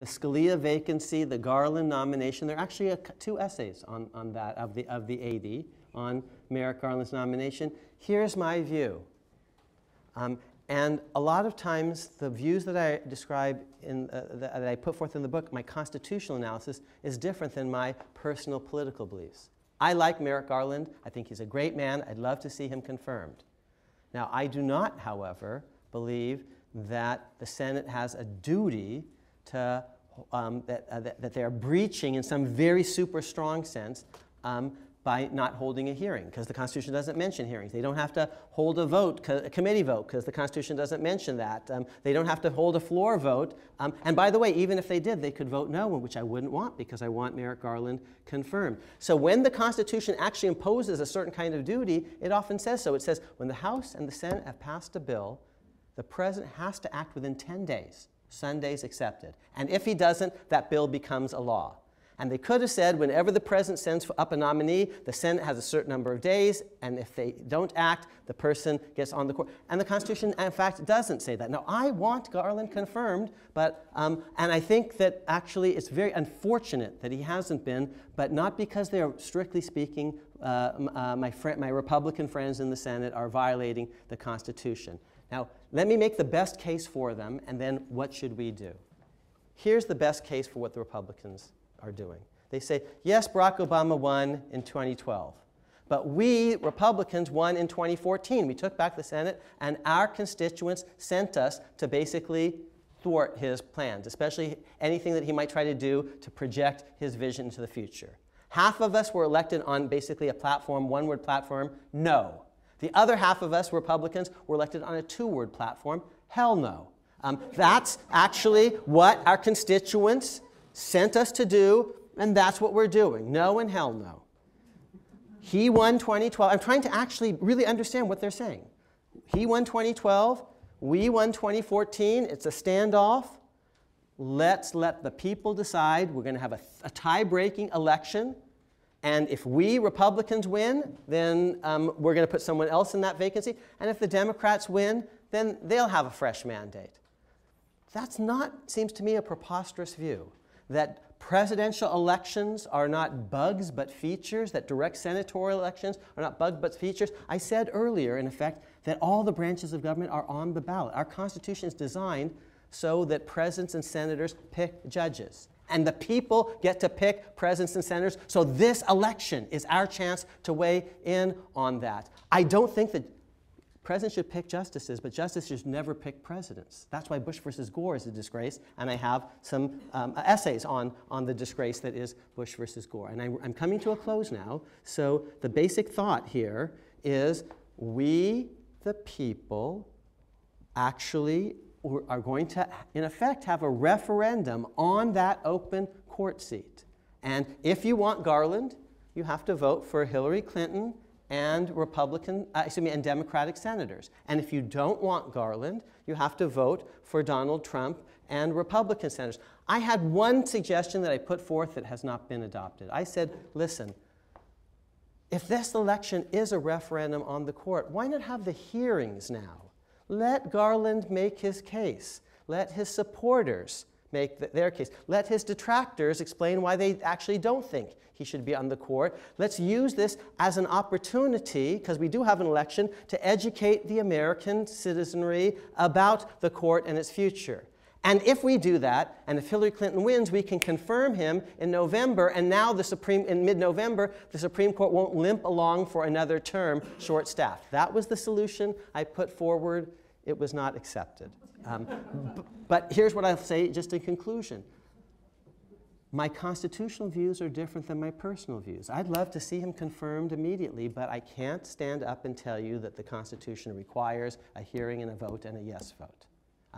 the Scalia vacancy, the Garland nomination. There are actually a, two essays on, on that of the, of the 80 on Merrick Garland's nomination. Here's my view. Um, and a lot of times, the views that I describe in, uh, that I put forth in the book, my constitutional analysis, is different than my personal political beliefs. I like Merrick Garland. I think he's a great man. I'd love to see him confirmed. Now, I do not, however, believe that the Senate has a duty to, um, that, uh, that, that, they are breaching in some very super strong sense um, by not holding a hearing because the Constitution doesn't mention hearings. They don't have to hold a vote, a committee vote, because the Constitution doesn't mention that. Um, they don't have to hold a floor vote. Um, and by the way, even if they did, they could vote no, which I wouldn't want because I want Merrick Garland confirmed. So when the Constitution actually imposes a certain kind of duty, it often says so. It says when the House and the Senate have passed a bill, the President has to act within 10 days. Sundays accepted. And if he doesn't, that bill becomes a law. And they could have said whenever the president sends up a nominee, the Senate has a certain number of days, and if they don't act, the person gets on the court. And the Constitution, in fact, doesn't say that. Now, I want Garland confirmed, but, um, and I think that actually it's very unfortunate that he hasn't been, but not because they're strictly speaking, uh, uh, my, fr- my Republican friends in the Senate are violating the Constitution. Now, let me make the best case for them, and then what should we do? Here's the best case for what the Republicans are doing. They say, yes, Barack Obama won in 2012. But we, Republicans, won in 2014. We took back the Senate, and our constituents sent us to basically thwart his plans, especially anything that he might try to do to project his vision into the future. Half of us were elected on basically a platform, one word platform, no. The other half of us, Republicans, were elected on a two word platform, hell no. Um, that's actually what our constituents sent us to do, and that's what we're doing. No and hell no. He won 2012. I'm trying to actually really understand what they're saying. He won 2012. We won 2014. It's a standoff. Let's let the people decide. We're going to have a, a tie breaking election. And if we Republicans win, then um, we're going to put someone else in that vacancy. And if the Democrats win, then they'll have a fresh mandate. That's not, seems to me, a preposterous view that presidential elections are not bugs but features, that direct senatorial elections are not bugs but features. I said earlier, in effect, that all the branches of government are on the ballot. Our Constitution is designed so that presidents and senators pick judges. And the people get to pick presidents and senators. So this election is our chance to weigh in on that. I don't think that Presidents should pick justices, but justices should never pick presidents. That's why Bush versus Gore is a disgrace, and I have some um, essays on, on the disgrace that is Bush versus Gore. And I, I'm coming to a close now, so the basic thought here is we, the people, actually are going to, in effect, have a referendum on that open court seat. And if you want Garland, you have to vote for Hillary Clinton and Republican, uh, excuse me, and Democratic senators. And if you don't want Garland, you have to vote for Donald Trump and Republican senators. I had one suggestion that I put forth that has not been adopted. I said, listen, if this election is a referendum on the court, why not have the hearings now? Let Garland make his case. Let his supporters make their case. Let his detractors explain why they actually don't think he should be on the court. Let's use this as an opportunity, because we do have an election, to educate the American citizenry about the court and its future. And if we do that, and if Hillary Clinton wins, we can confirm him in November, and now the Supreme, in mid-November, the Supreme Court won't limp along for another term short-staffed. That was the solution I put forward. It was not accepted. Um, but here's what I'll say just in conclusion. My constitutional views are different than my personal views. I'd love to see him confirmed immediately, but I can't stand up and tell you that the Constitution requires a hearing and a vote and a yes vote.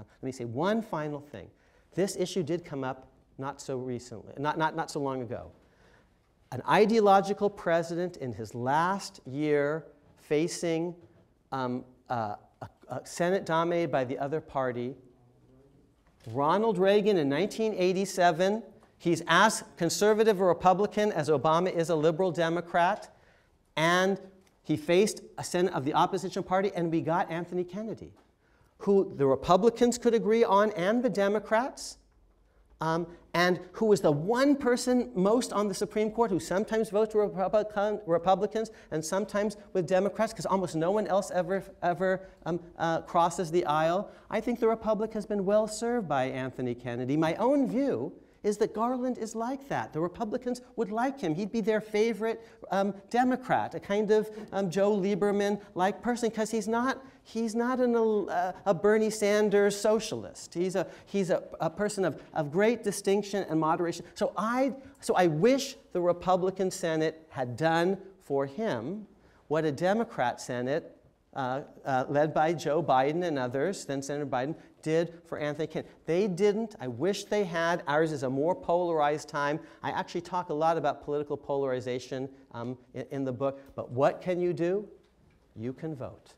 Uh, let me say one final thing. This issue did come up not so recently, not, not, not so long ago. An ideological president in his last year facing um, uh, a Senate dominated by the other party. Ronald Reagan in 1987, he's as conservative a Republican as Obama is a liberal Democrat, and he faced a Senate of the opposition party, and we got Anthony Kennedy, who the Republicans could agree on and the Democrats. um, and who was the one person most on the Supreme Court who sometimes votes with Republican, Republicans and sometimes with Democrats, because almost no one else ever, ever um, uh, crosses the aisle. I think the Republic has been well served by Anthony Kennedy. My own view is that Garland is like that. The Republicans would like him. He'd be their favorite um, Democrat, a kind of um, Joe Lieberman like person, because he's not, he's not an, uh, a Bernie Sanders socialist. He's a, he's a, a person of, of great distinction and moderation. So I, so I wish the Republican Senate had done for him what a Democrat Senate uh, uh, led by Joe Biden and others, then Senator Biden, did for Anthony Kennedy. They didn't. I wish they had. Ours is a more polarized time. I actually talk a lot about political polarization um, in, in the book. But what can you do? You can vote.